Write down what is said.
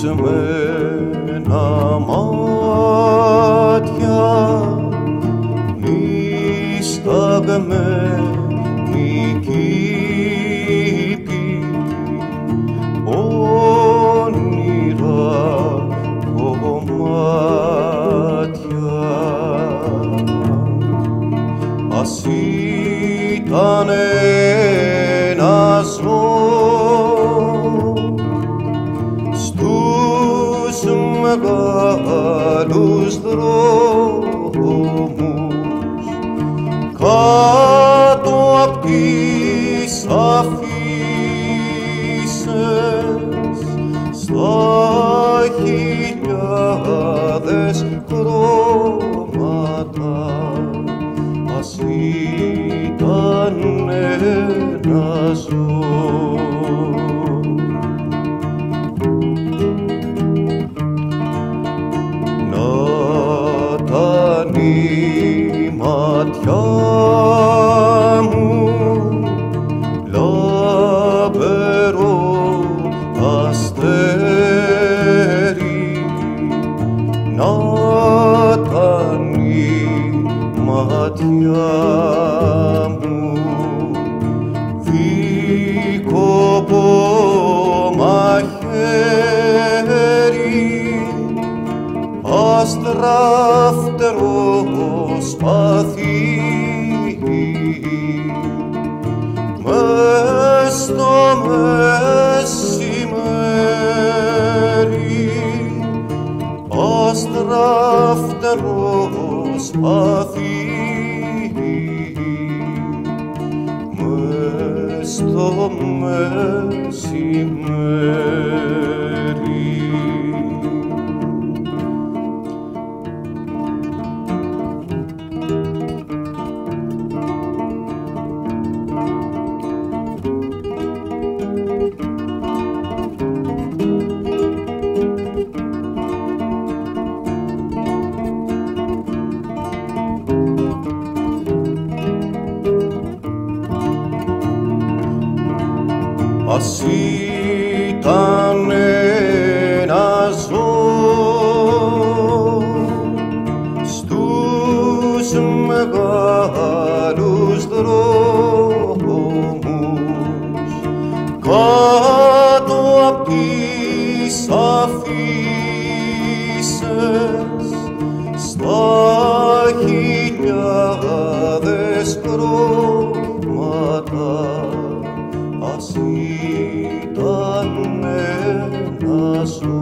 κλεισμένα μάτια. Νησταγμένη κήπη. Όνειρα κομμάτια. Ας ήταν μεγάλους δρόμους. Κάτω απ' τις αφίσες στα χιλιάδες χρώματα ας ήταν ένας ματιά μου. Λαμπερό αστέρι να ήταν η ματιά μου. Δίκοπο μαχαίρι αστραφτερό σπαθί αστραφτερό σπαθί μες στο μεσημέρι ας ήταν ένα ζώο στους μεγάλους δρόμους. Κάτω απ' τις αφίσες ας ήταν ένα ζώο